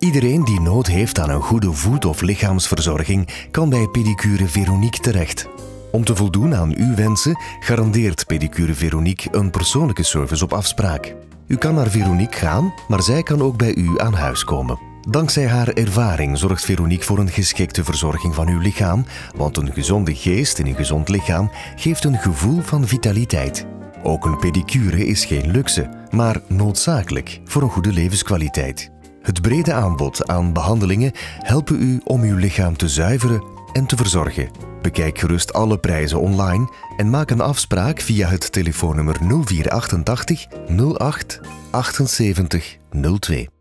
Iedereen die nood heeft aan een goede voet- of lichaamsverzorging kan bij Pedicure Veronique terecht. Om te voldoen aan uw wensen garandeert Pedicure Veronique een persoonlijke service op afspraak. U kan naar Veronique gaan, maar zij kan ook bij u aan huis komen. Dankzij haar ervaring zorgt Veronique voor een geschikte verzorging van uw lichaam, want een gezonde geest in een gezond lichaam geeft een gevoel van vitaliteit. Ook een pedicure is geen luxe, maar noodzakelijk voor een goede levenskwaliteit. Het brede aanbod aan behandelingen helpen u om uw lichaam te zuiveren en te verzorgen. Bekijk gerust alle prijzen online en maak een afspraak via het telefoonnummer 0488 08 78 02.